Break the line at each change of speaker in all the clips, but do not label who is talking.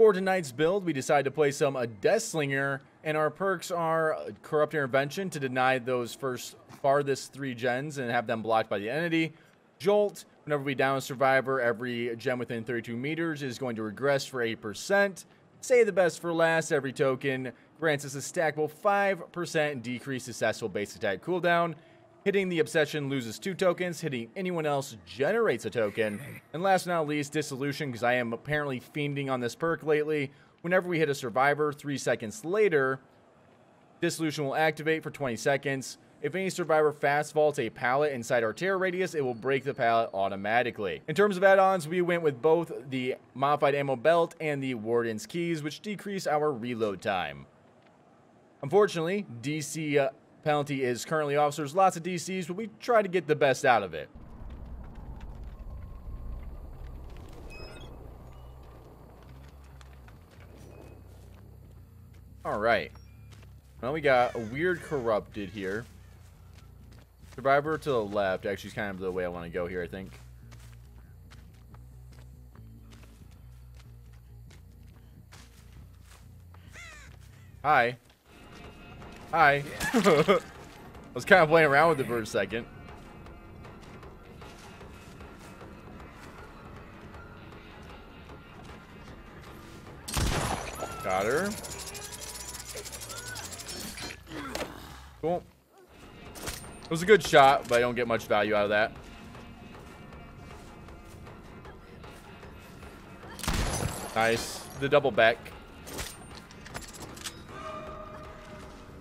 For tonight's build, we decide to play some a Deathslinger, and our perks are Corrupt Intervention to deny those first farthest three gens and have them blocked by the entity. Jolt, whenever we down a survivor, every gen within 32 meters is going to regress for 8%. Save the Best for Last, every token grants us a stackable 5% decreased successful base attack cooldown. Hitting the Obsession loses two tokens. Hitting anyone else generates a token. And last but not least, Dissolution, because I am apparently fiending on this perk lately. Whenever we hit a survivor, three seconds later, Dissolution will activate for 20 seconds. If any survivor fast vaults a pallet inside our terror radius, it will break the pallet automatically. In terms of add-ons, we went with both the modified ammo belt and the warden's keys, which decrease our reload time. Unfortunately, DC uh, penalty is currently officers, lots of DCs, but we try to get the best out of it. All right. Well, we got a weird corrupted here. Survivor to the left actually is kind of the way I want to go here, I think. Hi. Hi. I was kind of playing around with it for a second. Got her. Cool. It was a good shot, but I don't get much value out of that. Nice. The double back.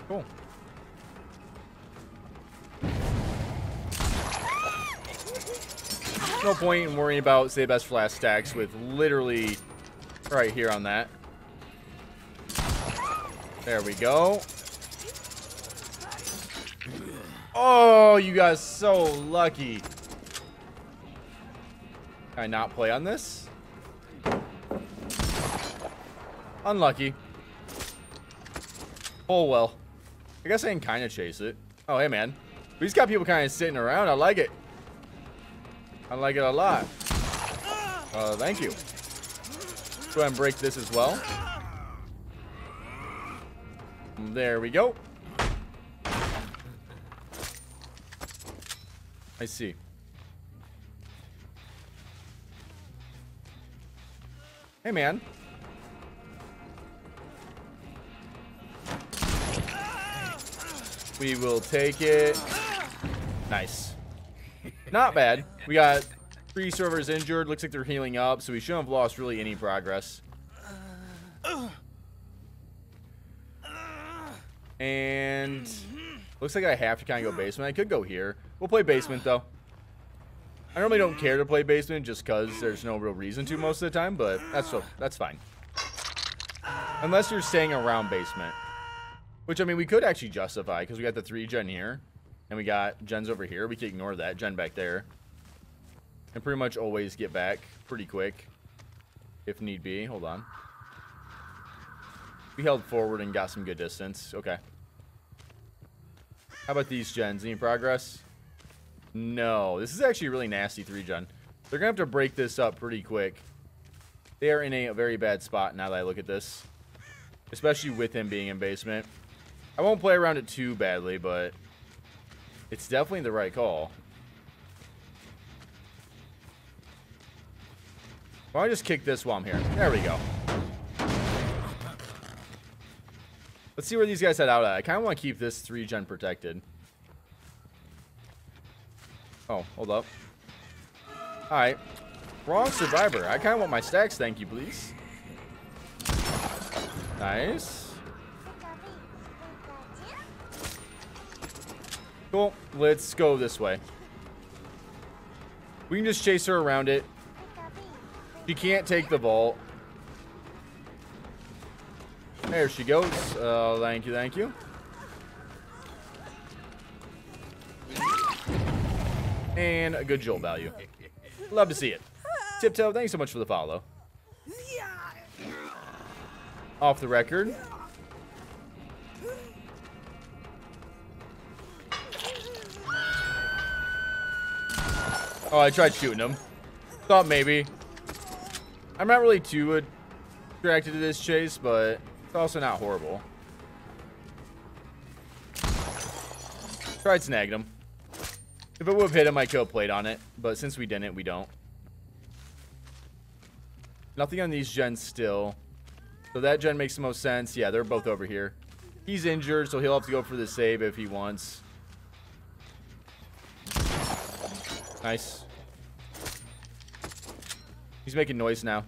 Cool. No point in worrying about say best flash stacks with literally right here on that. There we go. Oh, you guys so lucky. Can I not play on this? Unlucky. Oh, well. I guess I can kind of chase it. Oh, hey, man. We just got people kind of sitting around. I like it. I like it a lot. Uh, thank you. Go ahead and break this as well. There we go. I see. Hey, man. We will take it. Nice. Not bad. We got three servers injured. Looks like they're healing up, so we shouldn't have lost really any progress. And looks like I have to kind of go basement. I could go here. We'll play basement, though. I normally don't care to play basement just because there's no real reason to most of the time, but that's that's fine. Unless you're staying around basement. Which, I mean, we could actually justify because we got the three gen here. And we got gens over here. We can ignore that. Gen back there. And pretty much always get back pretty quick. If need be. Hold on. We held forward and got some good distance. Okay. How about these gens? Any progress? No. This is actually a really nasty 3-gen. They're going to have to break this up pretty quick. They are in a very bad spot now that I look at this. Especially with him being in basement. I won't play around it too badly, but it's definitely the right call. Why don't I just kick this while I'm here? There we go. Let's see where these guys head out at. I kind of want to keep this 3-gen protected. Oh, hold up. Alright. Wrong survivor. I kind of want my stacks, thank you, please. Nice. Cool. Let's go this way. We can just chase her around it. She can't take the vault. There she goes. Uh, thank you, thank you. And a good jolt value. Love to see it. Tiptoe, thanks so much for the follow. Off the record. Oh, I tried shooting him. Thought maybe. I'm not really too distracted to this chase, but it's also not horrible. Tried snagging him. If it would have hit him, I could have played on it. But since we didn't, we don't. Nothing on these gens still. So that gen makes the most sense. Yeah, they're both over here. He's injured, so he'll have to go for the save if he wants. Nice. He's making noise now.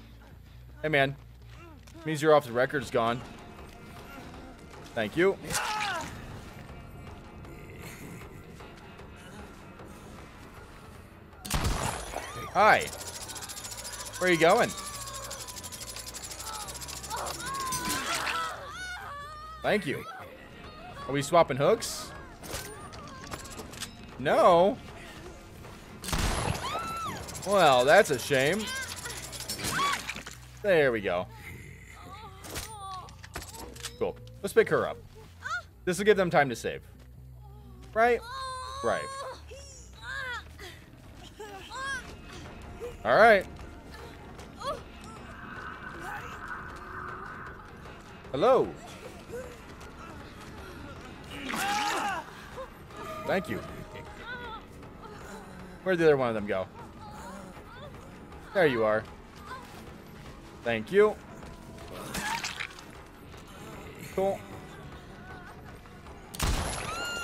Hey, man. Means you're off the record's gone. Thank you. Hi. Where are you going? Thank you. Are we swapping hooks? No. Well, that's a shame. There we go. Cool. Let's pick her up. This will give them time to save. Right? Right. All right. Hello. Thank you. Where'd the other one of them go? There you are. Thank you. Cool.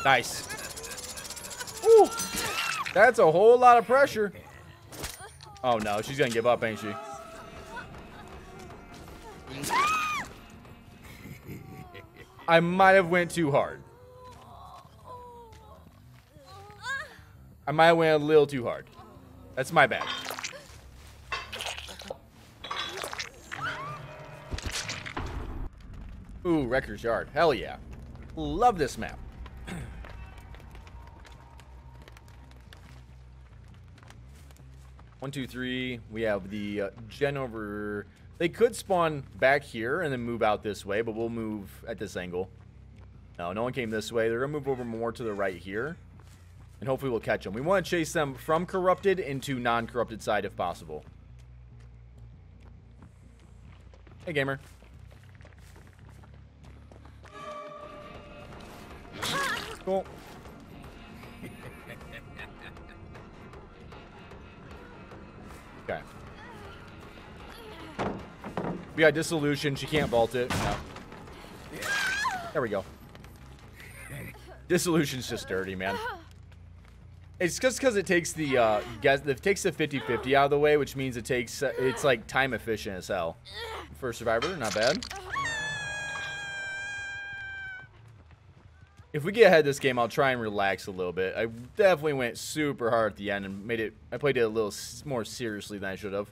Nice. Ooh. That's a whole lot of pressure. Oh no, she's gonna give up, ain't she? I might have went too hard. I might have went a little too hard. That's my bad. Ooh, Wrecker's Yard. Hell yeah. Love this map. One, two, three. We have the uh, gen over. They could spawn back here and then move out this way, but we'll move at this angle. No, no one came this way. They're going to move over more to the right here. And hopefully we'll catch them. We want to chase them from corrupted into non-corrupted side if possible. Hey, gamer. Okay. We got dissolution. She can't vault it. No. There we go. Dissolution's just dirty, man. It's just because it takes the uh, guess it takes the 50-50 out of the way, which means it takes uh, it's like time efficient as hell. For survivor, not bad. If we get ahead of this game, I'll try and relax a little bit. I definitely went super hard at the end and made it. I played it a little more seriously than I should have.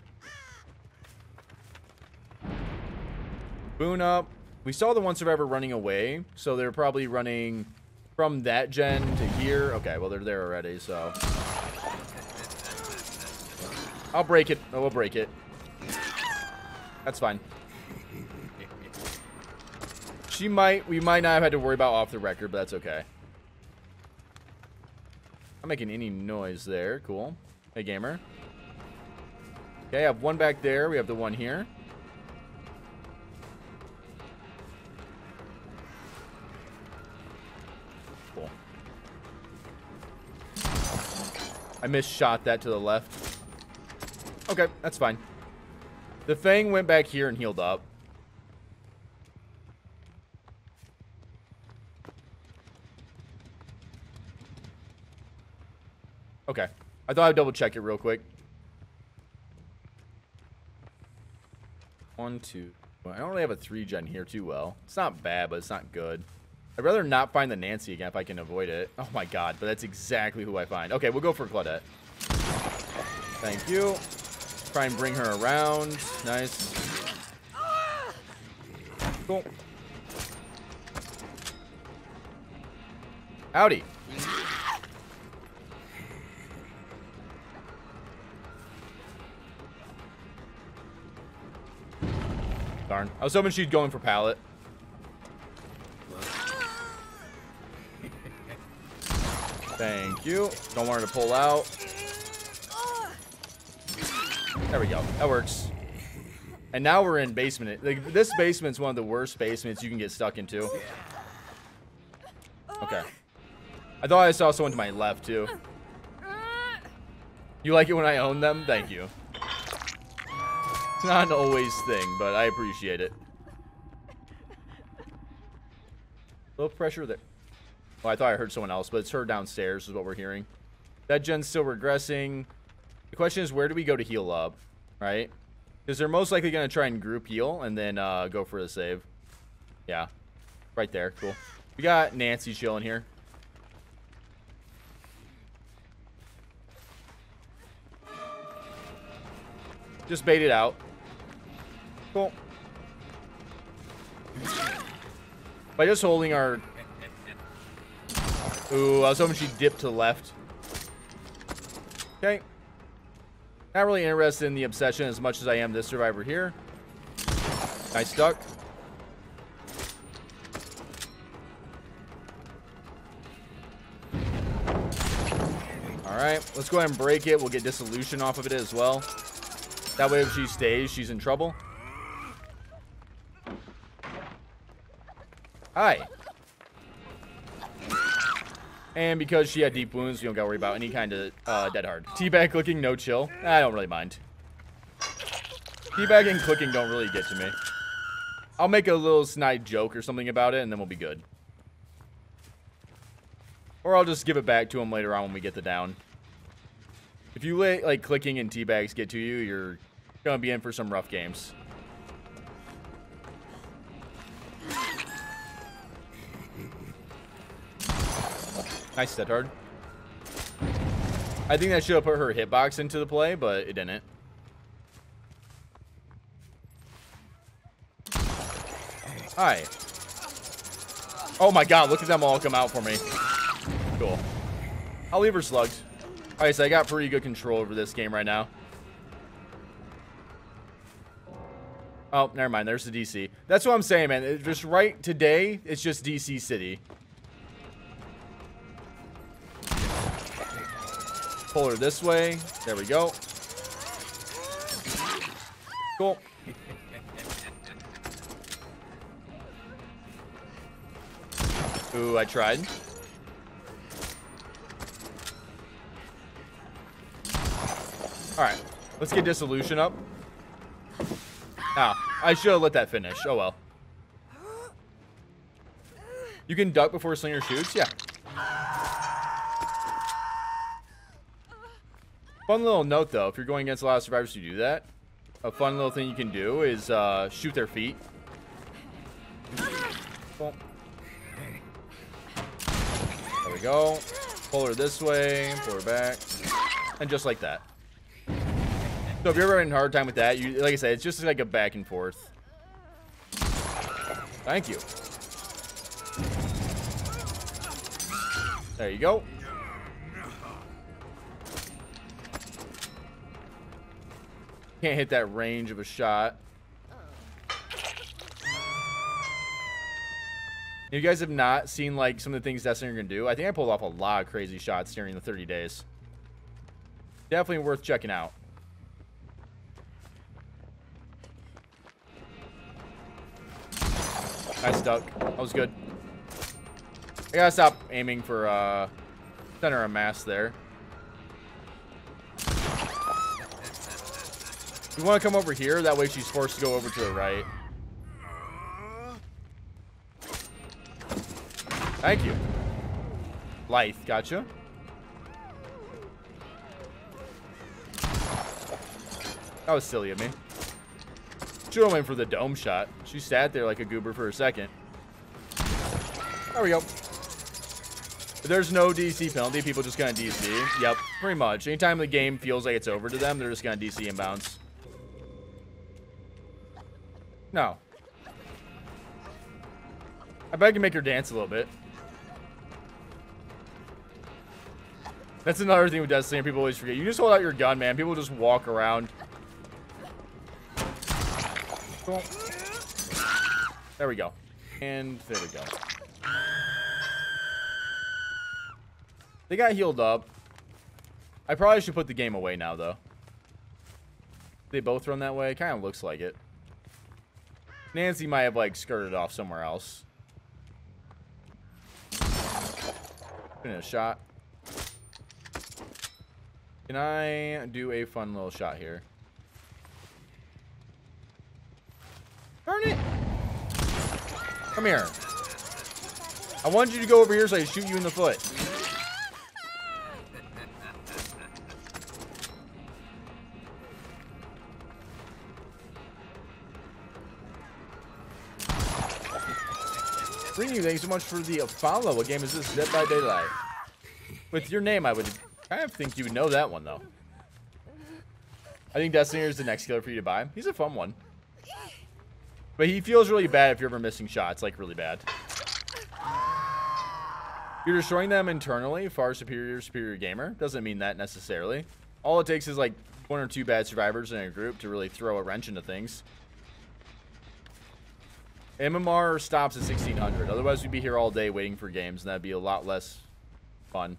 Boon up. We saw the one survivor running away, so they're probably running from that gen to here. Okay, well, they're there already, so. I'll break it. Oh, we'll break it. That's fine. She might, we might not have had to worry about off the record, but that's okay. I'm making any noise there. Cool. Hey, gamer. Okay, I have one back there. We have the one here. Cool. I misshot that to the left. Okay, that's fine. The Fang went back here and healed up. Okay. I thought I'd double check it real quick. One, two. Well, I don't really have a three gen here too well. It's not bad, but it's not good. I'd rather not find the Nancy again if I can avoid it. Oh my god, but that's exactly who I find. Okay, we'll go for Claudette. Thank you. Try and bring her around. Nice. Cool. Howdy. Darn. I was hoping she'd go in for pallet. Thank you. Don't want her to pull out. There we go. That works. And now we're in basement. Like this basement's one of the worst basements you can get stuck into. Okay. I thought I saw someone to my left too. You like it when I own them? Thank you. It's not an always thing, but I appreciate it. Low pressure there. Well, I thought I heard someone else, but it's her downstairs is what we're hearing. That gen's still regressing. The question is, where do we go to heal up, right? Because they're most likely going to try and group heal and then uh, go for the save. Yeah. Right there. Cool. We got Nancy chilling here. Just bait it out. Cool. By just holding our... Ooh, I was hoping she dipped to the left. Okay. Not really interested in the obsession as much as I am this survivor here. Nice duck. Alright, let's go ahead and break it. We'll get dissolution off of it as well. That way if she stays, she's in trouble. Hi. And because she had deep wounds, we don't gotta worry about any kind of uh, dead hard. Teabag clicking, no chill. I don't really mind. Teabag and clicking don't really get to me. I'll make a little snide joke or something about it, and then we'll be good. Or I'll just give it back to him later on when we get the down. If you let, like, clicking and teabags get to you, you're gonna be in for some rough games. Nice set hard. I think that should have put her hitbox into the play, but it didn't. Hi. Oh my god, look at them all come out for me. Cool. I'll leave her slugged. Alright, so I got pretty good control over this game right now. Oh, never mind. There's the DC. That's what I'm saying, man. It, just right today, it's just DC City. Pull her this way. There we go. Cool. Ooh, I tried. Alright. Let's get dissolution up. Ah, I should have let that finish. Oh well. You can duck before Slinger shoots? Yeah. Fun little note, though. If you're going against a lot of survivors who do that, a fun little thing you can do is uh, shoot their feet. There we go. Pull her this way, pull her back, and just like that. So if you're having a hard time with that, you like I said, it's just like a back and forth. Thank you. There you go. Can't hit that range of a shot. If You guys have not seen like some of the things Destiny are gonna do. I think I pulled off a lot of crazy shots during the 30 days. Definitely worth checking out. Nice duck. That was good. I gotta stop aiming for uh, center of mass there. You want to come over here? That way she's forced to go over to the right. Thank you. Lithe, gotcha. That was silly of me. Have went for the dome shot. She sat there like a goober for a second. There we go. There's no DC penalty, people just gonna DC. Yep, pretty much. Anytime the game feels like it's over to them, they're just gonna DC inbounds. No. I bet I can make her dance a little bit. That's another thing with Destiny people always forget. You just hold out your gun, man. People just walk around. There we go. And there we go. They got healed up. I probably should put the game away now, though. They both run that way. Kind of looks like it. Nancy might have, like, skirted off somewhere else. In a shot. Can I do a fun little shot here? Darn it! Come here. I wanted you to go over here so I could shoot you in the foot. Bring you, thanks so much for the follow. What game is this? Dead by Daylight. With your name, I would kind of think you would know that one, though. I think Deathslinger is the next killer for you to buy. He's a fun one. But he feels really bad if you're ever missing shots, like really bad. You're destroying them internally, far superior, superior gamer. Doesn't mean that necessarily. All it takes is like one or two bad survivors in a group to really throw a wrench into things. MMR stops at 1600. Otherwise, we'd be here all day waiting for games, and that'd be a lot less fun.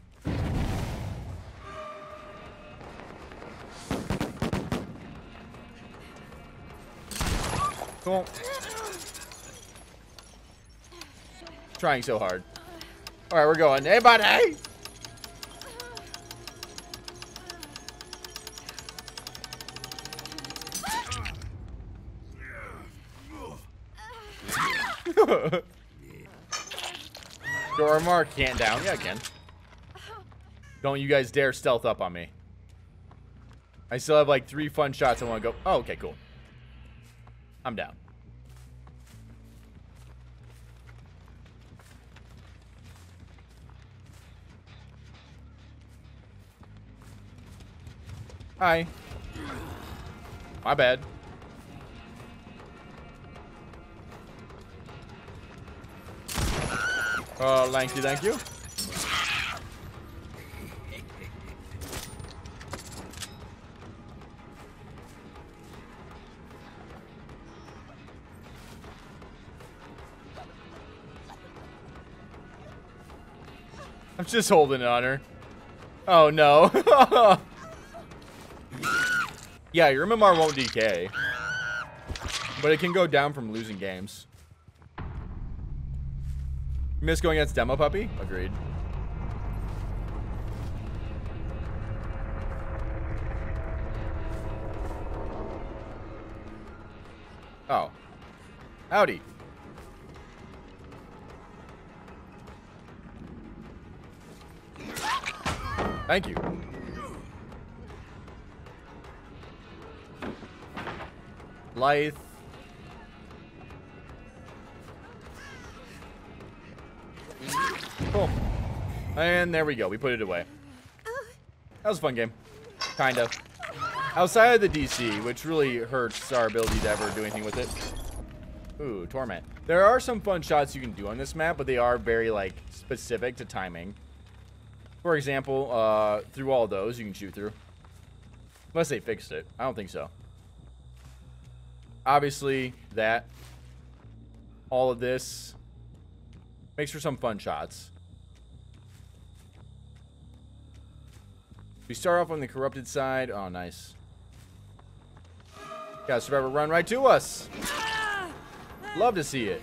Trying so hard. All right, we're going. Hey! Door mark can't down. Yeah, I can. Don't you guys dare stealth up on me. I still have like three fun shots I want to go. Oh, okay, cool. I'm down. Hi. My bad. Oh, thank you, thank you. I'm just holding on her. Oh, no. yeah, your MMR won't decay. But it can go down from losing games. Miss going against Demo Puppy? Agreed. Oh. Howdy. Thank you. Lithe. Cool. And there we go. We put it away. That was a fun game. Kind of. Outside of the DC, which really hurts our ability to ever do anything with it. Ooh, Torment. There are some fun shots you can do on this map, but they are very, like, specific to timing. For example, uh, through all those, you can shoot through. Unless they fixed it. I don't think so. Obviously, that. All of this. Makes for some fun shots. We start off on the corrupted side. Oh, nice. Got Survivor run right to us. Love to see it.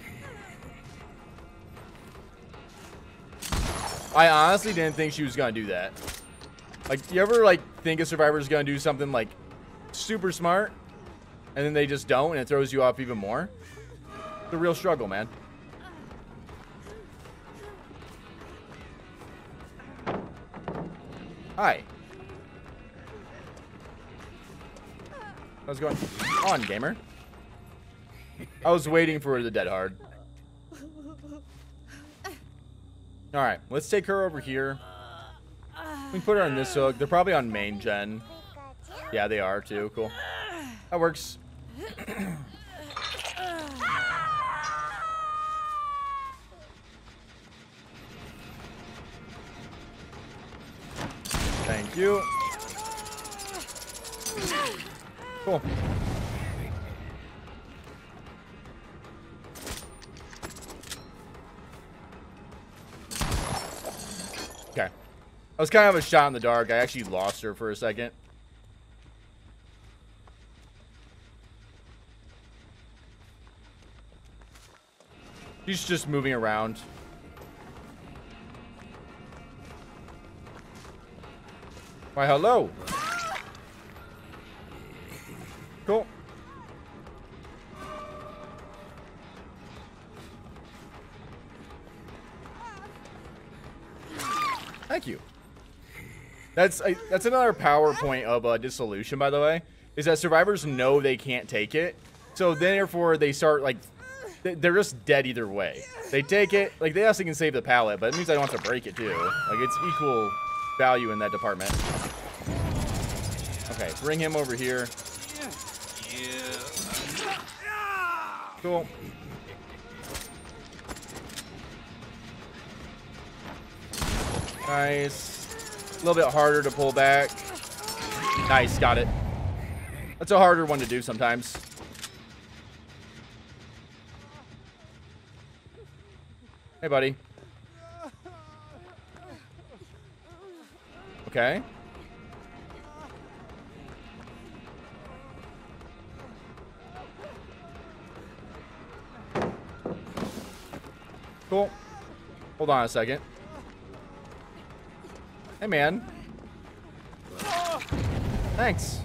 I honestly didn't think she was going to do that. Like, do you ever, like, think a Survivor is going to do something, like, super smart, and then they just don't, and it throws you off even more? A real struggle, man. Hi. How's it going? On, gamer. I was waiting for the dead hard. Alright, let's take her over here. We put her on this hook. They're probably on main gen. Yeah, they are too. Cool. That works. Thank you. Cool. Okay. I was kind of a shot in the dark. I actually lost her for a second. She's just moving around. Why, hello. That's a, that's another power point of uh, dissolution, by the way, is that survivors know they can't take it, so then therefore they start like they're just dead either way. They take it, like they also can save the pallet, but it means I don't have to break it too. Like it's equal value in that department. Okay, bring him over here. Cool. Nice. A little bit harder to pull back. Nice, got it. That's a harder one to do sometimes. Hey, buddy. Okay. Cool. Hold on a second. Hey, man. Thanks.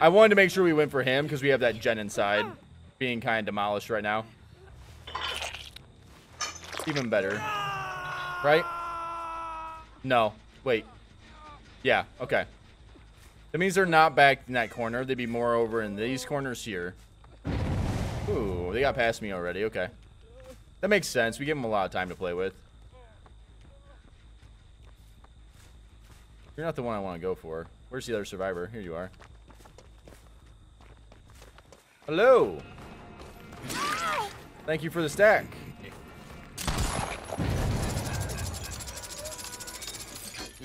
I wanted to make sure we went for him because we have that gen inside being kind of demolished right now. Even better. Right? No. Wait. Yeah, okay. That means they're not back in that corner. They'd be more over in these corners here. Ooh, they got past me already. Okay. That makes sense. We give them a lot of time to play with. You're not the one I want to go for. Where's the other survivor? Here you are. Hello. Thank you for the stack.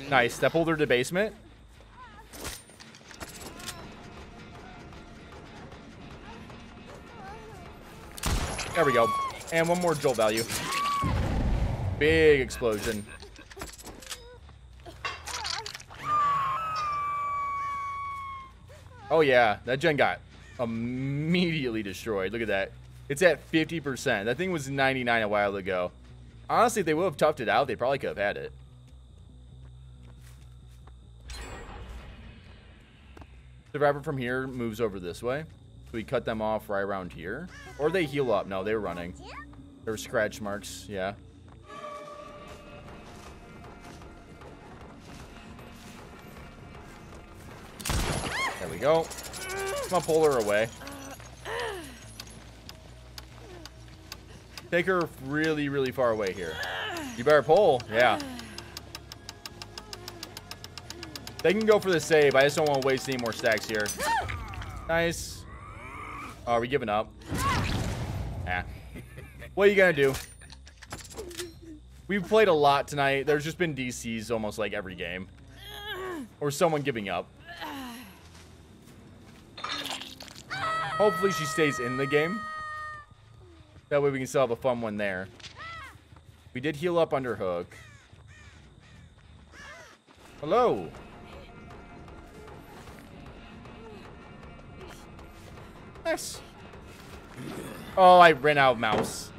Nice. Step holder to basement. There we go. And one more jolt value. Big explosion. Oh yeah, that gen got immediately destroyed. Look at that. It's at 50%. That thing was 99 a while ago. Honestly, if they would have toughed it out, they probably could have had it. Survivor from here moves over this way. So we cut them off right around here. Or they heal up. No, they were running. There were scratch marks. Yeah. There we go. On, pull her away. Take her really, really far away here. You better pull. Yeah. They can go for the save. I just don't want to waste any more stacks here. Nice. Oh, are we giving up? Yeah. What are you going to do? We've played a lot tonight. There's just been DCs almost like every game. Or someone giving up. Hopefully she stays in the game. That way we can still have a fun one there. We did heal up under hook. Hello. Nice. Oh, I ran out of mouse.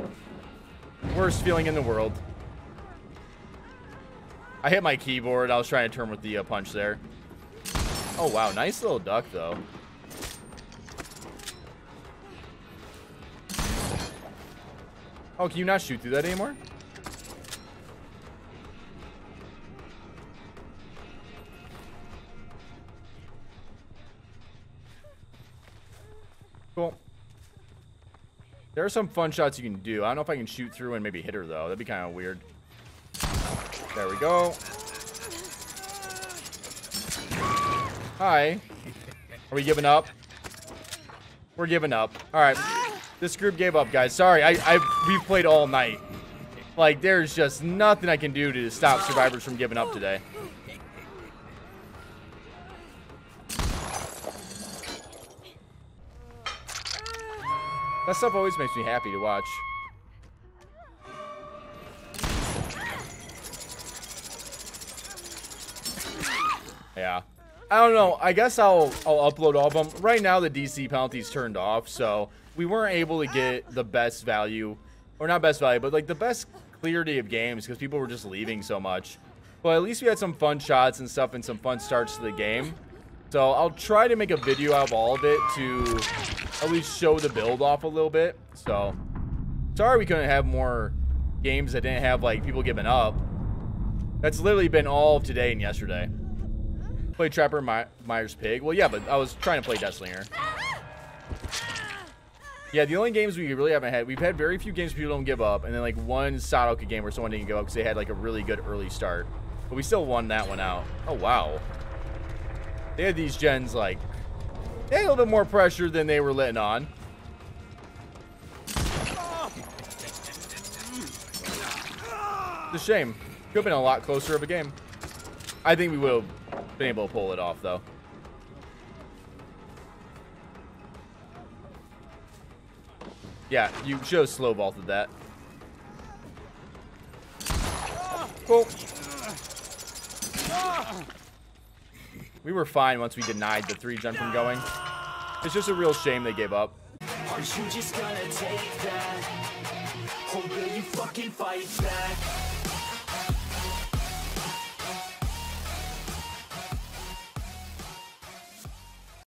Worst feeling in the world. I hit my keyboard. I was trying to turn with the uh, punch there. Oh, wow. Nice little duck, though. Oh, can you not shoot through that anymore? Cool. There are some fun shots you can do. I don't know if I can shoot through and maybe hit her, though. That'd be kind of weird. There we go. Hi. Are we giving up? We're giving up. All right. This group gave up, guys. Sorry. I, I we've played all night. Like, there's just nothing I can do to stop survivors from giving up today. That stuff always makes me happy to watch. Yeah. I don't know. I guess I'll I'll upload all of them. Right now, the DC penalty's turned off, so we weren't able to get the best value or not best value, but like the best clarity of games because people were just leaving so much. But at least we had some fun shots and stuff and some fun starts to the game. So I'll try to make a video out of all of it to at least show the build off a little bit. So sorry we couldn't have more games that didn't have like people giving up. That's literally been all of today and yesterday. Play Trapper My Myers Pig. Well, yeah, but I was trying to play Deathslinger. Yeah, the only games we really haven't had, we've had very few games people don't give up, and then like one Sadako game where someone didn't give up because they had like a really good early start. But we still won that one out. Oh, wow. They had these gens like, they had a little bit more pressure than they were letting on. It's a shame. Could have been a lot closer of a game. I think we would have been able to pull it off, though. Yeah, you should have slow vaulted that. Cool. We were fine once we denied the three jump from going. It's just a real shame they gave up. Are you just gonna take that? Or will you fucking fight back?